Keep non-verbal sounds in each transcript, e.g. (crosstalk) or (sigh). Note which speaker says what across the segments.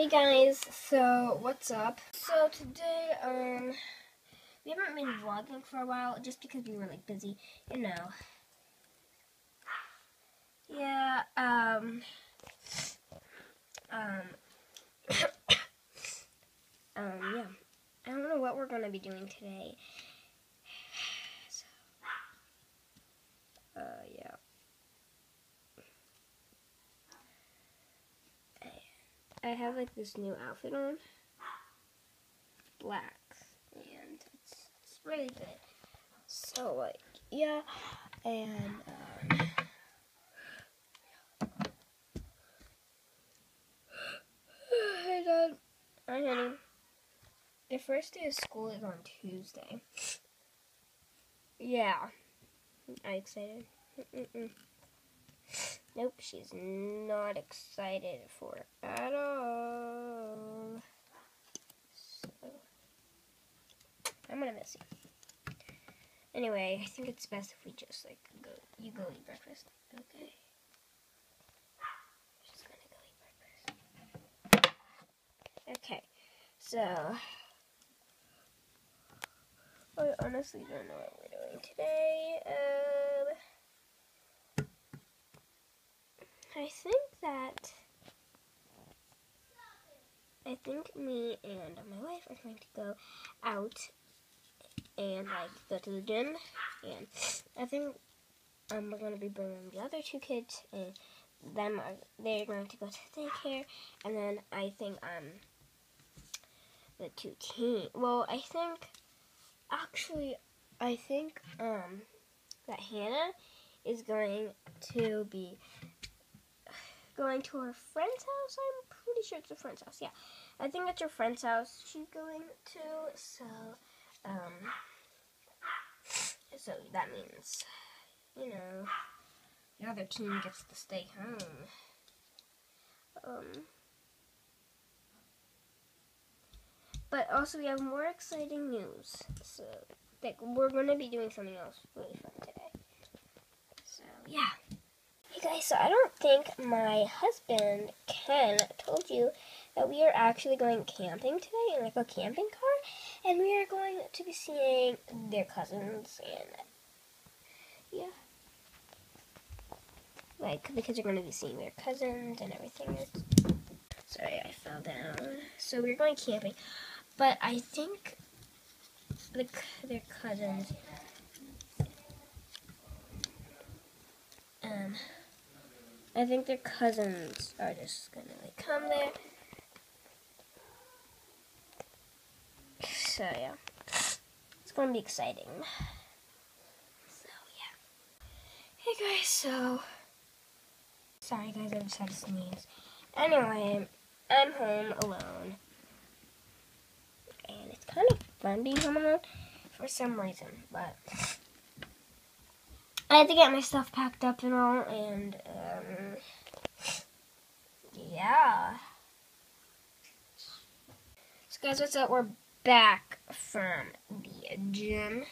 Speaker 1: Hey guys, so what's up? So today, um, we haven't been vlogging for a while just because we were like busy, you know. Yeah, um, um, (coughs) um, yeah. I don't know what we're gonna be doing today. (sighs) So, uh, yeah. I have like this new outfit on, black, and it's, it's really good. So like, yeah, and um, (sighs) hi honey. The first day of school is on Tuesday. Yeah, I excited. Mm -mm. Nope, she's not excited for it at all. So, I'm gonna miss you. Anyway, I think it's best if we just like go. You go eat breakfast, okay? Just gonna go eat breakfast. Okay, so I honestly don't know what we're doing today. Um. I think that I think me and my wife are going to go out and like go to the gym. And I think um, we're going to be bringing the other two kids and them are they're going to go to daycare. And then I think um the two teen well I think actually I think um that Hannah is going to be going to her friend's house. I'm pretty sure it's her friend's house. Yeah, I think it's her friend's house she's going to. So, um, so that means, you know, the other team gets to stay home. Um, but also we have more exciting news. So, like, we're going to be doing something else really fun today. So, yeah. Guys, so I don't think my husband, Ken, told you that we are actually going camping today in like a camping car. And we are going to be seeing their cousins and yeah. Like, because we're going to be seeing their cousins and everything. Sorry, I fell down. So we're going camping. But I think the, their cousins um I think their cousins are just gonna like come there. So yeah, it's gonna be exciting. So yeah. Hey guys, so sorry guys, I just had to sneeze. Anyway, I'm home alone, and it's kind of fun being home alone for some reason, but. I had to get my stuff packed up and all, and um, yeah. So guys, what's up? We're back from the gym.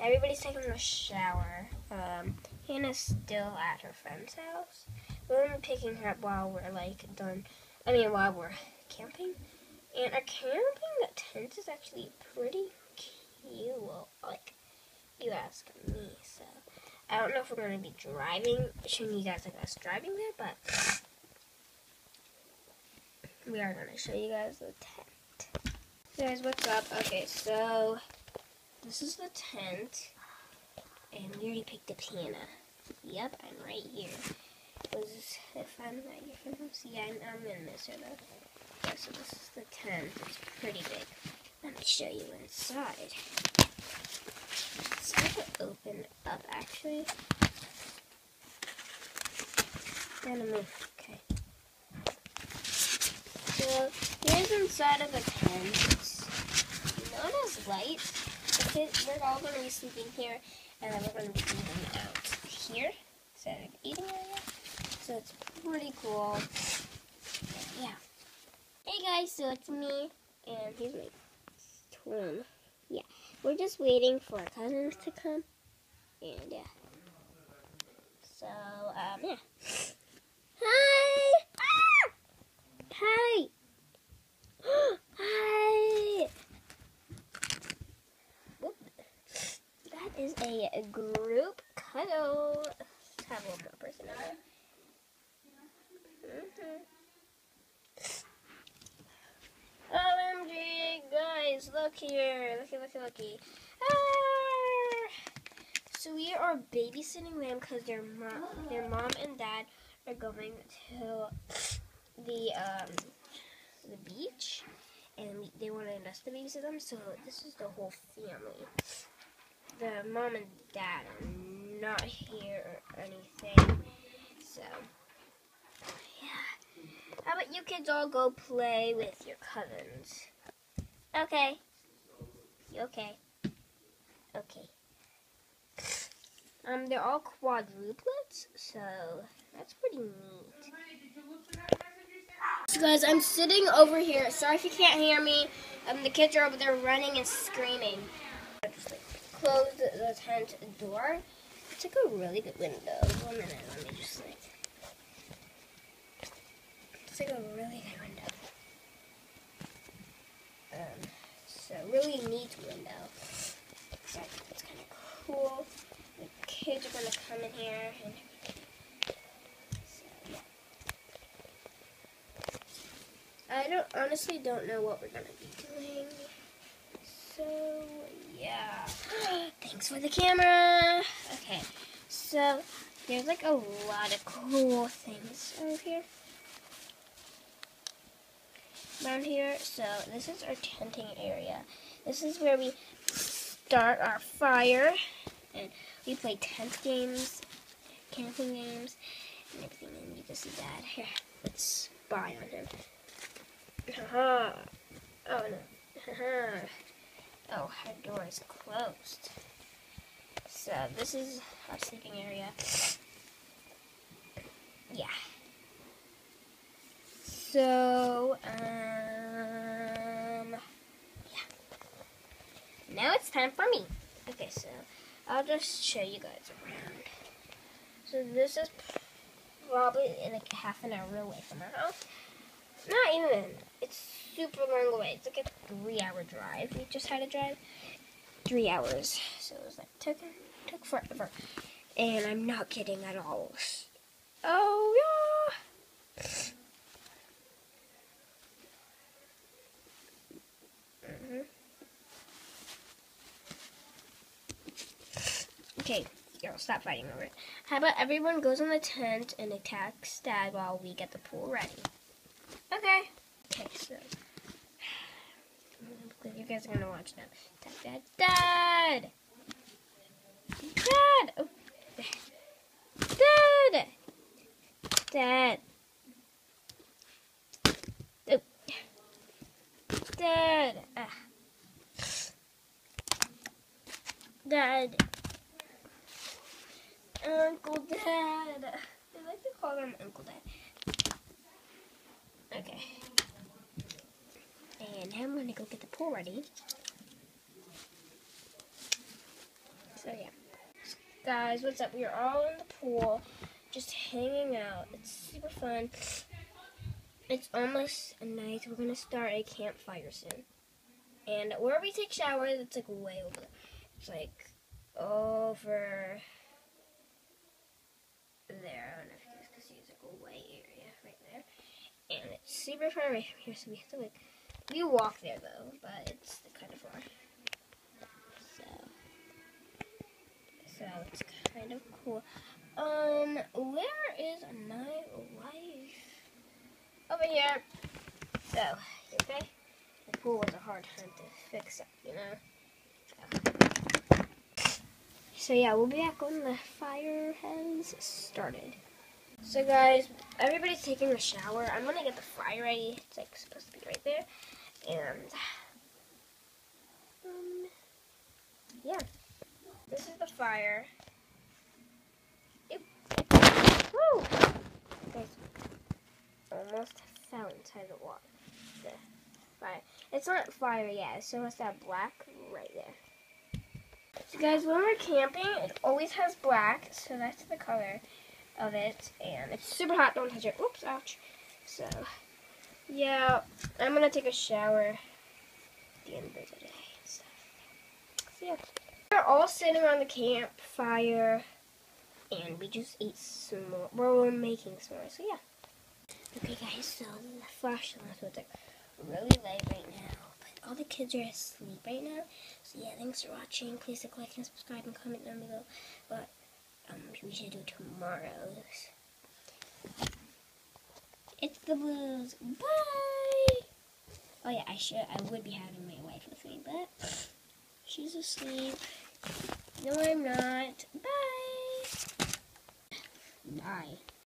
Speaker 1: Everybody's taking a shower. Um, Hannah's still at her friend's house. We're gonna picking her up while we're like done. I mean, while we're camping. And our camping tent is actually pretty cute. Like, you ask me. So I don't know if we're going to be driving, showing you guys like us driving there, but we are going to show you guys the tent. guys, what's up? Okay, so this is the tent, and we already picked a Hannah. Yep, I'm right here. Was if I'm not here from yeah, I'm, I'm gonna miss her though. Yeah, so this is the tent. It's pretty big. Let me show you inside open up actually. Gonna move. Okay. So here's inside of the tent. It's not as light. we're all gonna be sleeping here, and then we're gonna be eating out here of eating area. So it's pretty cool. Yeah. Hey guys, so it's me, and here's my twin. Yeah. We're just waiting for our cousins to come. And yeah. So, um, yeah. Hi! Ah! Hi! (gasps) Hi! Whoop. That is a group cuddle. Let's have one more person over. Here. Looky, looky, looky. Ah! So we are babysitting them because their mom, their mom and dad are going to the um, the beach, and we, they wanted us to babysit them. So this is the whole family. The mom and dad are not here or anything. So yeah. How about you kids all go play with your cousins? Okay. You okay? Okay. Um, they're all quadruplets, so that's pretty neat. So guys, I'm sitting over here. Sorry if you can't hear me. Um, the kids are over there running and screaming. I just like close the, the tent door. It's like a really good window. One minute, let me just like. It's like a really good window. Um, so really neat window. It's, it's kind of cool. The kids are gonna come in here and I don't honestly don't know what we're gonna be doing. So yeah. (gasps) Thanks for the camera. Okay. So there's like a lot of cool things over here. Around here. So this is our tenting area. This is where we start our fire and we play tent games, camping games, and everything. And you can see that. Here, let's spy on him. Haha. Uh-huh. Oh no. Haha. oh, her door is closed. So this is our sleeping area. Yeah. So, um, yeah. Now it's time for me. Okay, so I'll just show you guys around. So this is probably like half an hour away from our house. Not even. It's super long away. It's like a three-hour drive. We just had to drive three hours, so it was like took took forever. And I'm not kidding at all. Oh yeah. Mm-hmm. Okay, girl, stop fighting over it. How about everyone goes in the tent and attacks Dad while we get the pool ready? Okay. Okay, so (sighs) you guys are gonna watch now. Dad, Dad, Dad, Dad, oh. Dad, Dad, oh. Dad, ah. Dad, Uncle Dad. I like to call him Uncle Dad. Okay. And now I'm going to go get the pool ready. So yeah. Guys, what's up? We're all in the pool, just hanging out. It's super fun. It's almost night. We're going to start a campfire soon. And where we take showers, it's like way over there. It's like over there. I don't know if you guys can see. It's like a way area right there. And it's super far away from here, so we have to like we walk there though, but it's kind of far. So, so it's kind of cool. Um, where is my wife? Over here. So, okay? The pool was a hard time to fix up, you know? So. So yeah, we'll be back when the fire has started. So guys, everybody's taking a shower. I'm gonna get the fire ready. It's like supposed to be right there and um, yeah, this is the fire. It, woo! Guys, almost fell inside the water. The fire. It's not fire yet, so it's that black right there. So guys, when we're camping, it always has black, so that's the color of it, and it's super hot. Don't touch it. Oops, ouch. So. Yeah, I'm gonna take a shower at the end of the day stuff. So yeah. We're all sitting around the campfire and we just ate s'more. Well, we're making s'mores, so yeah. Okay, guys, so the flash last was like really late right now, all the kids are asleep right now. So yeah, thanks for watching. Please like and subscribe and comment down below. But um, we should do tomorrow's. It's the blues. Bye. Oh yeah, I should. I would be having my wife with me, but she's asleep. No, I'm not. Bye. Bye.